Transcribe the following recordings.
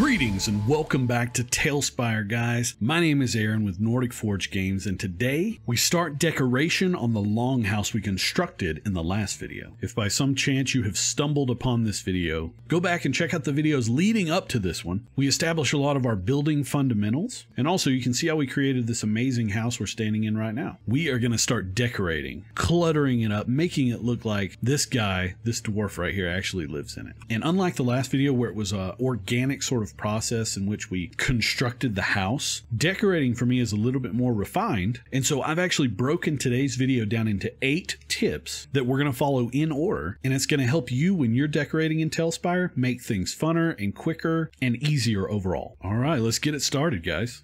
Greetings and welcome back to Talespire, guys. My name is Aaron with Nordic Forge Games, and today we start decoration on the longhouse we constructed in the last video. If by some chance you have stumbled upon this video, go back and check out the videos leading up to this one. We establish a lot of our building fundamentals, and also you can see how we created this amazing house we're standing in right now. We are going to start decorating, cluttering it up, making it look like this guy, this dwarf right here, actually lives in it. And unlike the last video where it was a organic sort of process in which we constructed the house. Decorating for me is a little bit more refined, and so I've actually broken today's video down into eight tips that we're going to follow in order, and it's going to help you when you're decorating in TaleSpire make things funner and quicker and easier overall. All right, let's get it started, guys.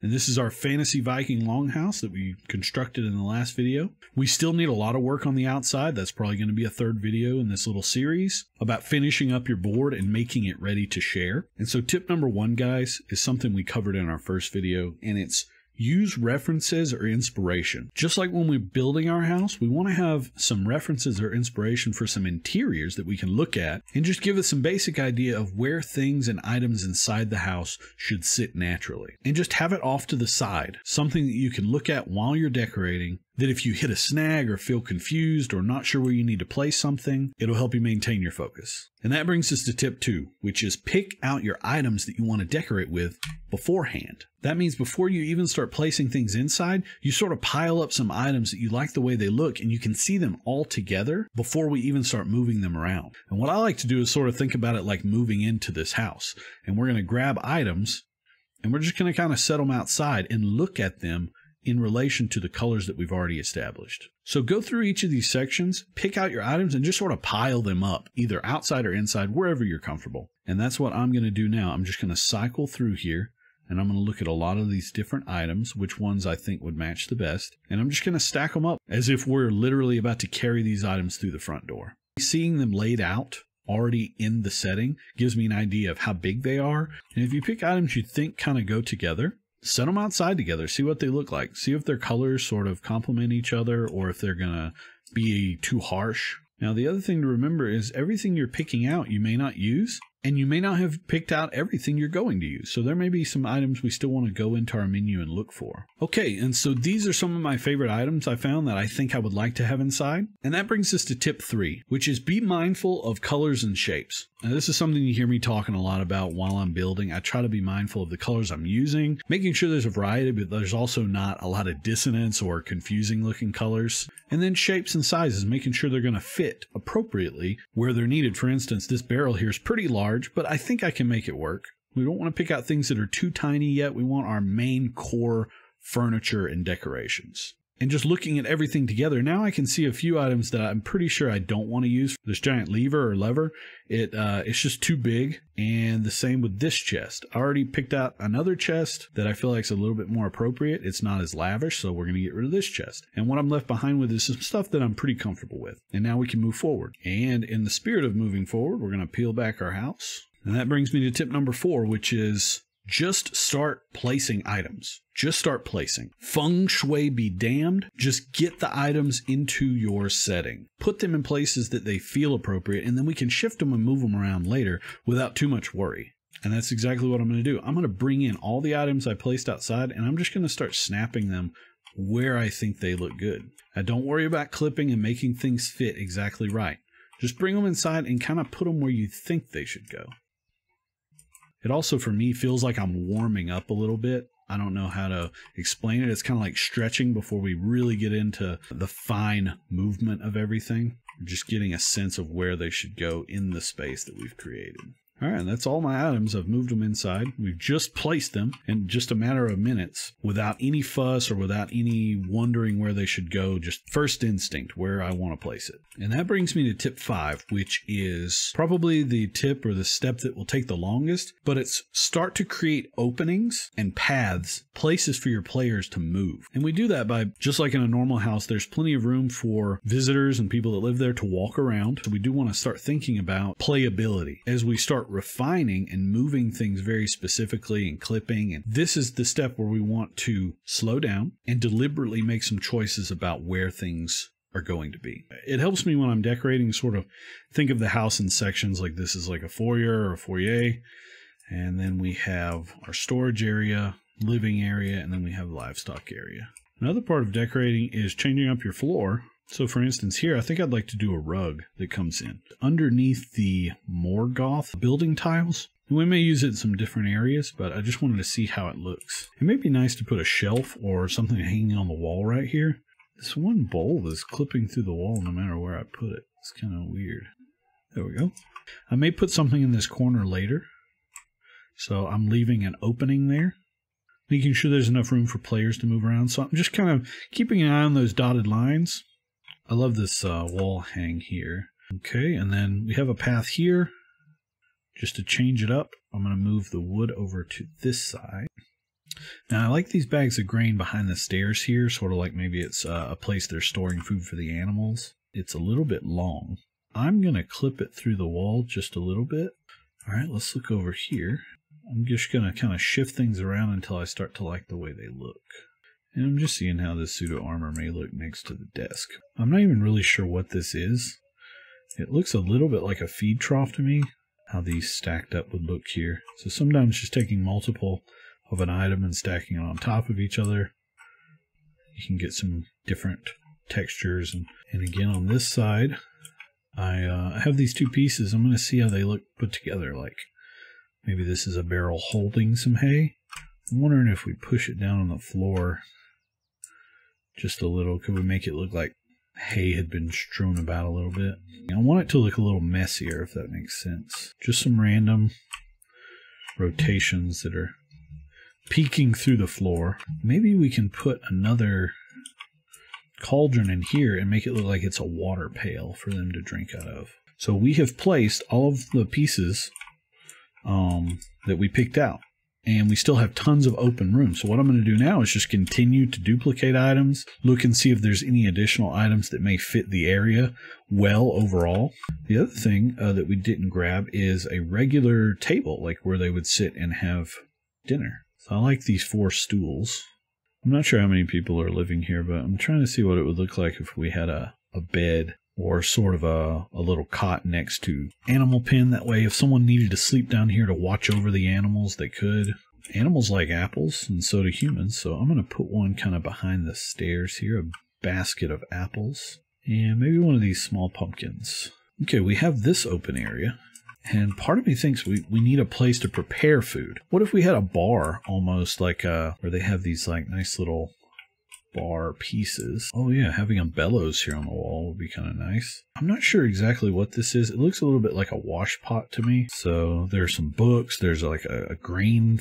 And this is our Fantasy Viking Longhouse that we constructed in the last video. We still need a lot of work on the outside. That's probably going to be a third video in this little series about finishing up your board and making it ready to share. And so tip number one, guys, is something we covered in our first video, and it's use references or inspiration. Just like when we're building our house, we want to have some references or inspiration for some interiors that we can look at and just give us some basic idea of where things and items inside the house should sit naturally. And just have it off to the side, something that you can look at while you're decorating that if you hit a snag or feel confused or not sure where you need to place something, it'll help you maintain your focus. And that brings us to tip two, which is pick out your items that you want to decorate with beforehand. That means before you even start placing things inside, you sort of pile up some items that you like the way they look and you can see them all together before we even start moving them around. And what I like to do is sort of think about it like moving into this house. And we're going to grab items and we're just going to kind of set them outside and look at them in relation to the colors that we've already established. So go through each of these sections, pick out your items, and just sort of pile them up, either outside or inside, wherever you're comfortable. And that's what I'm going to do now. I'm just going to cycle through here, and I'm going to look at a lot of these different items, which ones I think would match the best. And I'm just going to stack them up as if we're literally about to carry these items through the front door. Seeing them laid out already in the setting gives me an idea of how big they are. And if you pick items you think kind of go together, set them outside together, see what they look like, see if their colors sort of complement each other or if they're going to be too harsh. Now, the other thing to remember is everything you're picking out you may not use, and you may not have picked out everything you're going to use. So there may be some items we still want to go into our menu and look for. Okay, and so these are some of my favorite items I found that I think I would like to have inside. And that brings us to tip three, which is be mindful of colors and shapes. Now, this is something you hear me talking a lot about while I'm building. I try to be mindful of the colors I'm using, making sure there's a variety, but there's also not a lot of dissonance or confusing looking colors. And then shapes and sizes, making sure they're going to fit appropriately where they're needed. For instance, this barrel here is pretty large, but I think I can make it work. We don't want to pick out things that are too tiny yet. We want our main core furniture and decorations and just looking at everything together, now I can see a few items that I'm pretty sure I don't want to use. This giant lever or lever, it uh, it's just too big. And the same with this chest. I already picked out another chest that I feel like is a little bit more appropriate. It's not as lavish, so we're going to get rid of this chest. And what I'm left behind with is some stuff that I'm pretty comfortable with. And now we can move forward. And in the spirit of moving forward, we're going to peel back our house. And that brings me to tip number four, which is just start placing items. Just start placing. Feng shui be damned. Just get the items into your setting. Put them in places that they feel appropriate, and then we can shift them and move them around later without too much worry. And that's exactly what I'm going to do. I'm going to bring in all the items I placed outside, and I'm just going to start snapping them where I think they look good. Now, don't worry about clipping and making things fit exactly right. Just bring them inside and kind of put them where you think they should go. It also, for me, feels like I'm warming up a little bit. I don't know how to explain it. It's kind of like stretching before we really get into the fine movement of everything. Just getting a sense of where they should go in the space that we've created. All right, that's all my items. I've moved them inside. We've just placed them in just a matter of minutes without any fuss or without any wondering where they should go. Just first instinct where I want to place it. And that brings me to tip five, which is probably the tip or the step that will take the longest, but it's start to create openings and paths, places for your players to move. And we do that by just like in a normal house, there's plenty of room for visitors and people that live there to walk around. So we do want to start thinking about playability as we refining and moving things very specifically and clipping. And this is the step where we want to slow down and deliberately make some choices about where things are going to be. It helps me when I'm decorating, sort of think of the house in sections like this is like a foyer or a foyer. And then we have our storage area, living area, and then we have livestock area. Another part of decorating is changing up your floor. So for instance here, I think I'd like to do a rug that comes in. Underneath the Morgoth building tiles, we may use it in some different areas, but I just wanted to see how it looks. It may be nice to put a shelf or something hanging on the wall right here. This one bowl is clipping through the wall no matter where I put it. It's kind of weird. There we go. I may put something in this corner later. So I'm leaving an opening there, making sure there's enough room for players to move around. So I'm just kind of keeping an eye on those dotted lines. I love this uh, wall hang here. Okay, and then we have a path here. Just to change it up, I'm going to move the wood over to this side. Now, I like these bags of grain behind the stairs here, sort of like maybe it's uh, a place they're storing food for the animals. It's a little bit long. I'm going to clip it through the wall just a little bit. All right, let's look over here. I'm just going to kind of shift things around until I start to like the way they look. And I'm just seeing how this pseudo armor may look next to the desk. I'm not even really sure what this is. It looks a little bit like a feed trough to me, how these stacked up would look here. So sometimes just taking multiple of an item and stacking it on top of each other, you can get some different textures. And, and again, on this side, I uh, have these two pieces. I'm going to see how they look put together. Like maybe this is a barrel holding some hay. I'm wondering if we push it down on the floor just a little, could we make it look like hay had been strewn about a little bit? I want it to look a little messier, if that makes sense. Just some random rotations that are peeking through the floor. Maybe we can put another cauldron in here and make it look like it's a water pail for them to drink out of. So we have placed all of the pieces um, that we picked out and we still have tons of open room. So what I'm going to do now is just continue to duplicate items, look and see if there's any additional items that may fit the area well overall. The other thing uh, that we didn't grab is a regular table, like where they would sit and have dinner. So I like these four stools. I'm not sure how many people are living here, but I'm trying to see what it would look like if we had a, a bed or sort of a, a little cot next to animal pen. That way, if someone needed to sleep down here to watch over the animals, they could. Animals like apples, and so do humans. So I'm going to put one kind of behind the stairs here, a basket of apples, and maybe one of these small pumpkins. Okay, we have this open area. And part of me thinks we, we need a place to prepare food. What if we had a bar almost like uh where they have these like nice little bar pieces. Oh yeah, having a bellows here on the wall would be kind of nice. I'm not sure exactly what this is. It looks a little bit like a wash pot to me. So there's some books. There's like a, a grain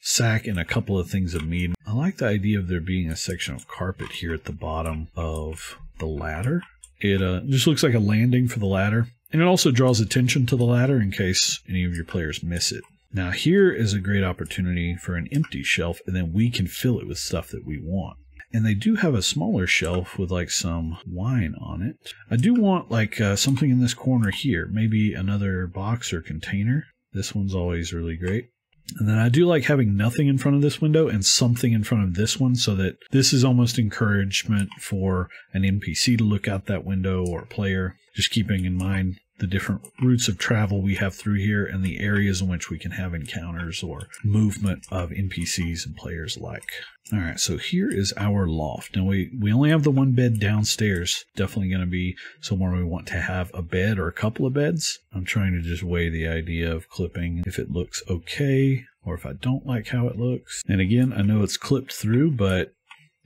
sack and a couple of things of meat. I like the idea of there being a section of carpet here at the bottom of the ladder. It uh, just looks like a landing for the ladder. And it also draws attention to the ladder in case any of your players miss it. Now here is a great opportunity for an empty shelf and then we can fill it with stuff that we want. And they do have a smaller shelf with like some wine on it. I do want like uh, something in this corner here, maybe another box or container. This one's always really great. And then I do like having nothing in front of this window and something in front of this one so that this is almost encouragement for an NPC to look out that window or a player. Just keeping in mind the different routes of travel we have through here and the areas in which we can have encounters or movement of NPCs and players alike. All right, so here is our loft. Now we, we only have the one bed downstairs. Definitely going to be somewhere we want to have a bed or a couple of beds. I'm trying to just weigh the idea of clipping if it looks okay or if I don't like how it looks. And again, I know it's clipped through, but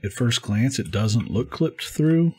at first glance, it doesn't look clipped through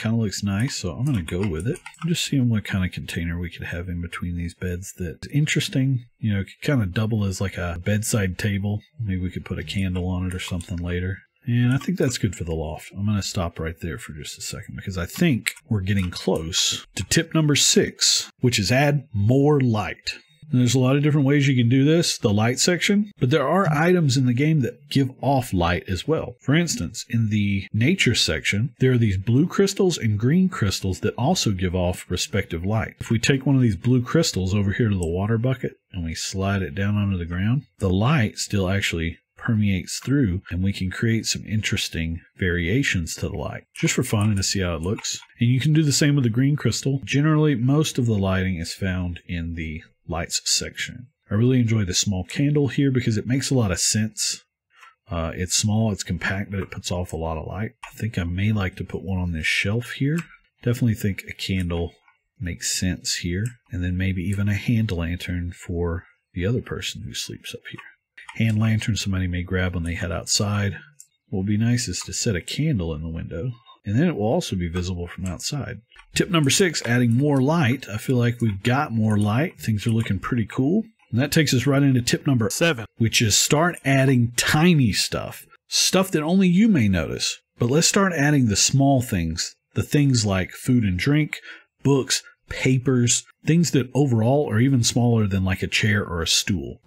kind of looks nice, so I'm going to go with it. I'm just seeing what kind of container we could have in between these beds that's interesting. You know, could kind of double as like a bedside table. Maybe we could put a candle on it or something later. And I think that's good for the loft. I'm going to stop right there for just a second because I think we're getting close to tip number six, which is add more light. And there's a lot of different ways you can do this, the light section, but there are items in the game that give off light as well. For instance, in the nature section, there are these blue crystals and green crystals that also give off respective light. If we take one of these blue crystals over here to the water bucket and we slide it down onto the ground, the light still actually permeates through and we can create some interesting variations to the light just for fun and to see how it looks. And you can do the same with the green crystal. Generally, most of the lighting is found in the lights section. I really enjoy the small candle here because it makes a lot of sense. Uh, it's small, it's compact, but it puts off a lot of light. I think I may like to put one on this shelf here. Definitely think a candle makes sense here. And then maybe even a hand lantern for the other person who sleeps up here. Hand lantern somebody may grab when they head outside. What would be nice is to set a candle in the window, and then it will also be visible from outside. Tip number six, adding more light. I feel like we've got more light. Things are looking pretty cool. And that takes us right into tip number seven, which is start adding tiny stuff, stuff that only you may notice. But let's start adding the small things, the things like food and drink, books, papers, things that overall are even smaller than like a chair or a stool.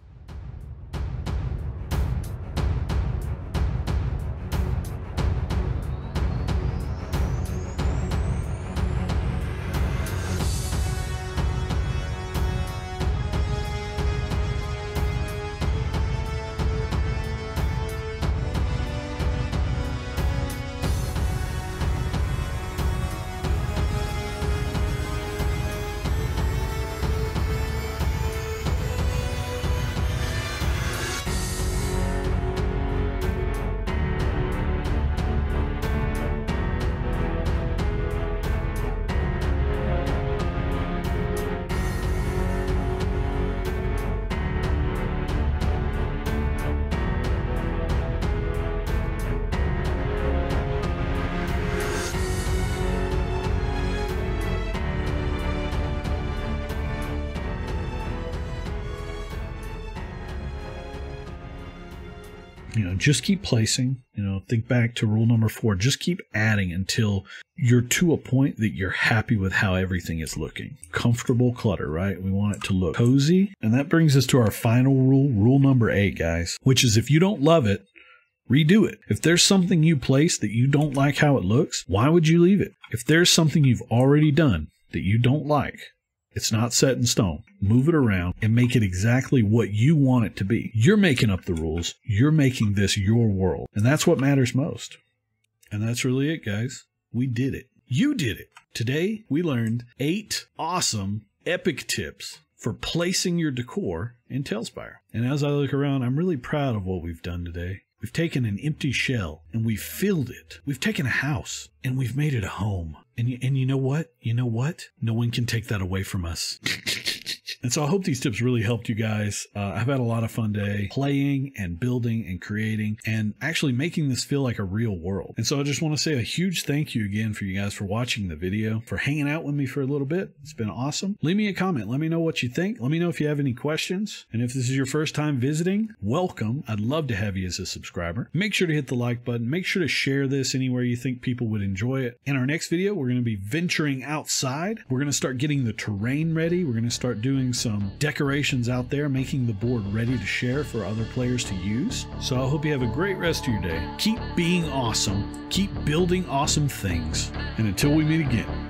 You know just keep placing you know think back to rule number four just keep adding until you're to a point that you're happy with how everything is looking. Comfortable clutter right? We want it to look cozy. And that brings us to our final rule rule number eight guys which is if you don't love it redo it. If there's something you place that you don't like how it looks why would you leave it? If there's something you've already done that you don't like it's not set in stone. Move it around and make it exactly what you want it to be. You're making up the rules. You're making this your world. And that's what matters most. And that's really it, guys. We did it. You did it. Today, we learned eight awesome, epic tips for placing your decor in TaleSpire. And as I look around, I'm really proud of what we've done today. We've taken an empty shell and we've filled it. We've taken a house and we've made it a home. And you, and you know what? You know what? No one can take that away from us. And so I hope these tips really helped you guys. Uh, I've had a lot of fun day playing and building and creating and actually making this feel like a real world. And so I just want to say a huge thank you again for you guys for watching the video, for hanging out with me for a little bit. It's been awesome. Leave me a comment. Let me know what you think. Let me know if you have any questions. And if this is your first time visiting, welcome. I'd love to have you as a subscriber. Make sure to hit the like button. Make sure to share this anywhere you think people would enjoy it. In our next video, we're going to be venturing outside. We're going to start getting the terrain ready. We're going to start doing some decorations out there, making the board ready to share for other players to use. So I hope you have a great rest of your day. Keep being awesome. Keep building awesome things. And until we meet again,